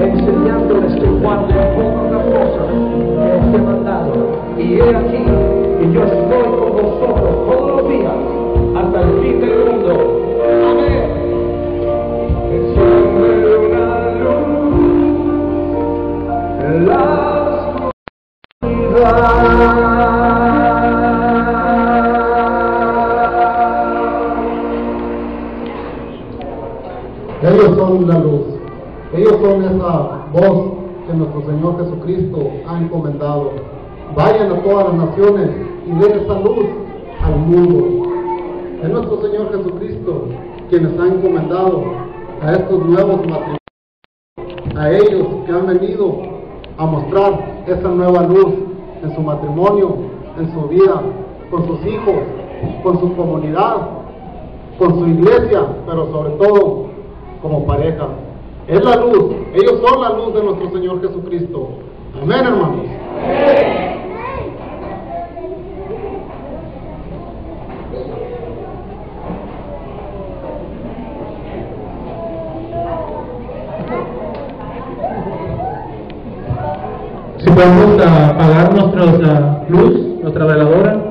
enseñándoles que guarden todas las cosas que os he mandado. Y he aquí que yo estoy con vosotros todos los días hasta el fin del mundo. Amén. Enciende una luz en Ellos son la luz. Ellos son esa voz que nuestro Señor Jesucristo ha encomendado. Vayan a todas las naciones y den esa luz al mundo. Es nuestro Señor Jesucristo quienes ha encomendado a estos nuevos matrimonios, a ellos que han venido a mostrar esa nueva luz en su matrimonio, en su vida, con sus hijos, con su comunidad, con su iglesia, pero sobre todo pareja. Es la luz, ellos son la luz de nuestro Señor Jesucristo. Amén, hermanos. Si podemos ah, apagar nuestra ah, luz, nuestra veladora.